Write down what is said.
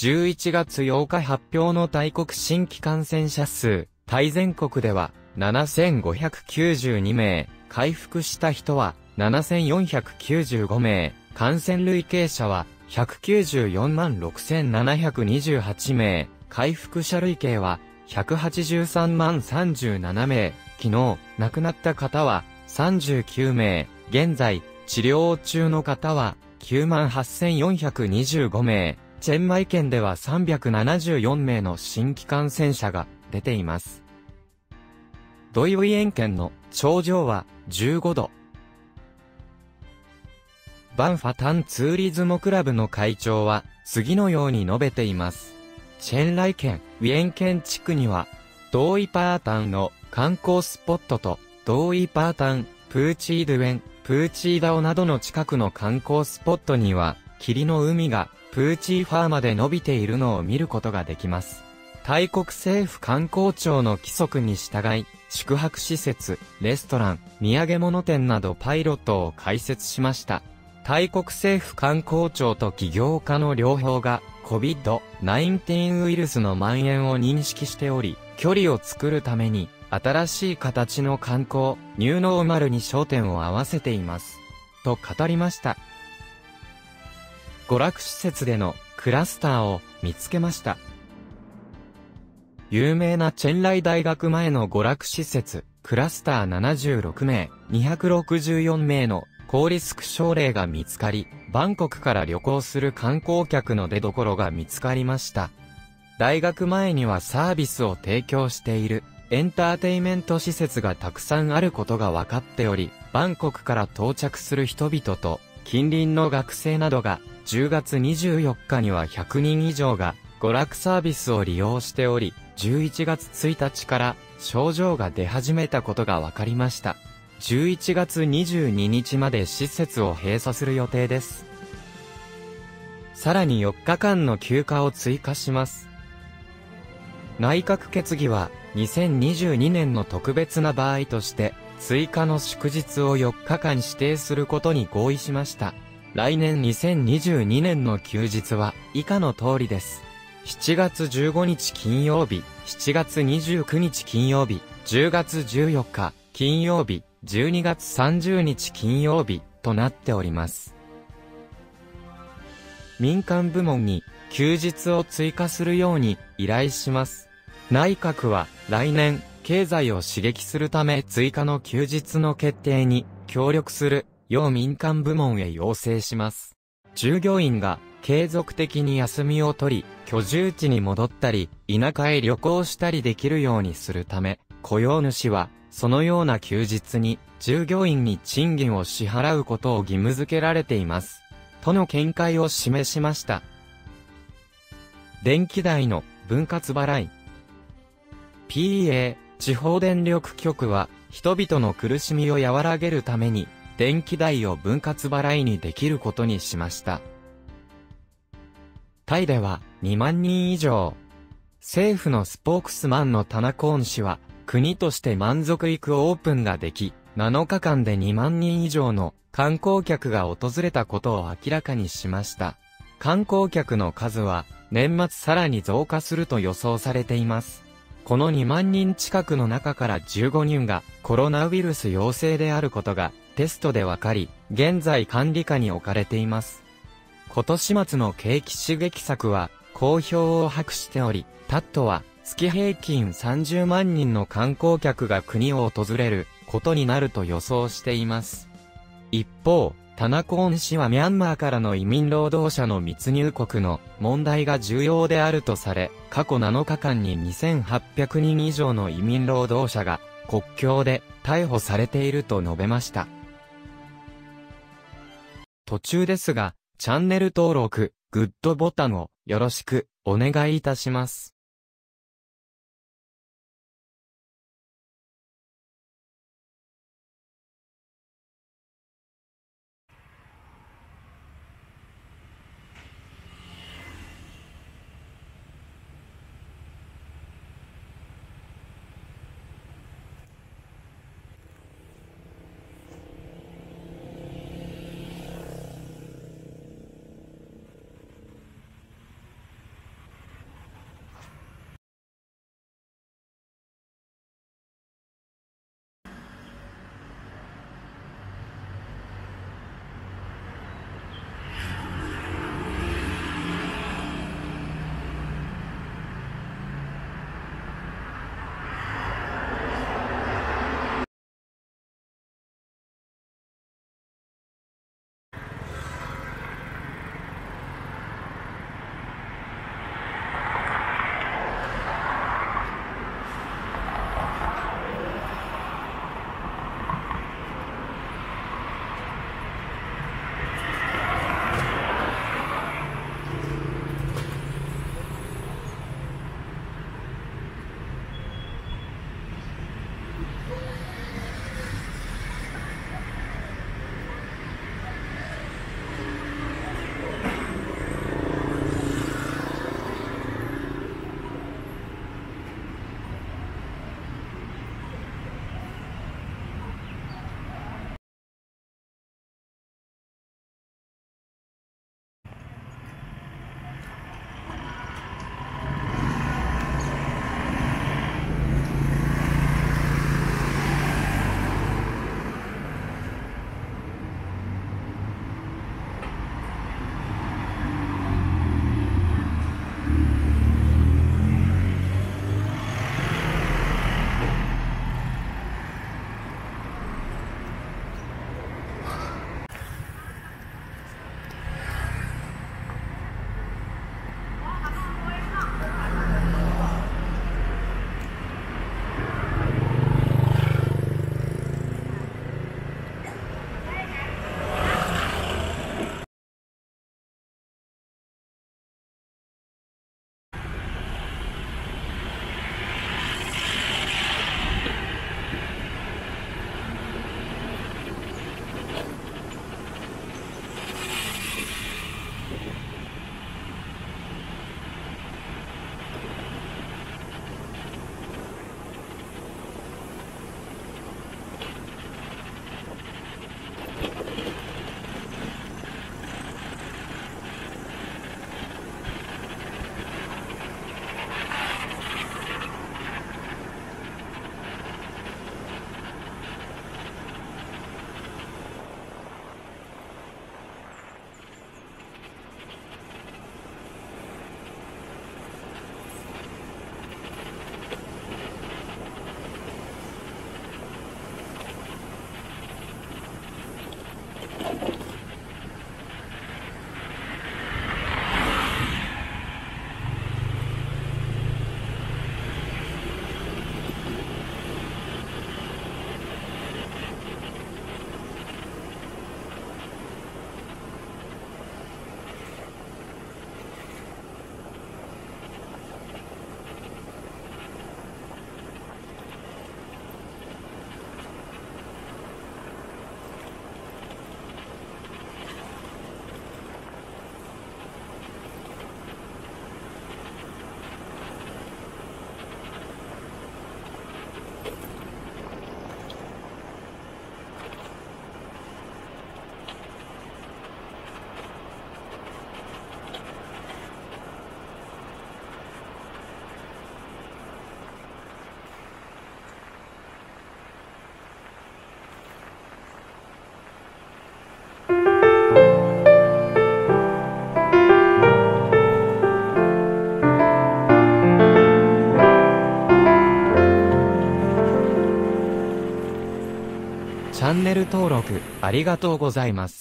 11月8日発表の大国新規感染者数、対全国では7592名、回復した人は7495名、感染累計者は194万6728名、回復者累計は183万37名、昨日亡くなった方は39名、現在治療中の方は9万8425名、チェンマイ県では374名の新規感染者が出ています。ドイウィエン県の頂上は15度。バンファタンツーリズモクラブの会長は次のように述べています。チェンライ県、ウィエン県地区には、ドーイパータンの観光スポットと、ドーイパータン、プーチードゥエン、プーチーダオなどの近くの観光スポットには、霧の海がプーチーファーまで伸びているのを見ることができます。大国政府観光庁の規則に従い、宿泊施設、レストラン、土産物店などパイロットを開設しました。大国政府観光庁と起業家の両方が COVID-19 ウイルスの蔓延を認識しており、距離を作るために新しい形の観光、ニューノーマルに焦点を合わせています。と語りました。娯楽施設でのクラスターを見つけました。有名なチェンライ大学前の娯楽施設、クラスター76名、264名の高リスク症例が見つかり、バンコクから旅行する観光客の出所が見つかりました。大学前にはサービスを提供しているエンターテイメント施設がたくさんあることが分かっており、バンコクから到着する人々と、近隣の学生などが、10月24日には100人以上が、娯楽サービスを利用しており、11月1日から症状が出始めたことが分かりました。11月22日まで施設を閉鎖する予定です。さらに4日間の休暇を追加します。内閣決議は2022年の特別な場合として、追加の祝日を4日間指定することに合意しました。来年2022年の休日は以下の通りです。7月15日金曜日、7月29日金曜日、10月14日金曜日、12月30日金曜日となっております。民間部門に休日を追加するように依頼します。内閣は来年、経済を刺激するため追加の休日の決定に協力するよう民間部門へ要請します。従業員が継続的に休みを取り、居住地に戻ったり、田舎へ旅行したりできるようにするため、雇用主は、そのような休日に、従業員に賃金を支払うことを義務付けられています。との見解を示しました。電気代の分割払い。PA 地方電力局は人々の苦しみを和らげるために電気代を分割払いにできることにしました。タイでは2万人以上。政府のスポークスマンのタナコーン氏は国として満足いくオープンができ、7日間で2万人以上の観光客が訪れたことを明らかにしました。観光客の数は年末さらに増加すると予想されています。この2万人近くの中から15人がコロナウイルス陽性であることがテストでわかり、現在管理下に置かれています。今年末の景気刺激策は好評を博しており、タットは月平均30万人の観光客が国を訪れることになると予想しています。一方、タナコーン氏はミャンマーからの移民労働者の密入国の問題が重要であるとされ、過去7日間に2800人以上の移民労働者が国境で逮捕されていると述べました。途中ですが、チャンネル登録、グッドボタンをよろしくお願いいたします。ャンネル登録ありがとうございます。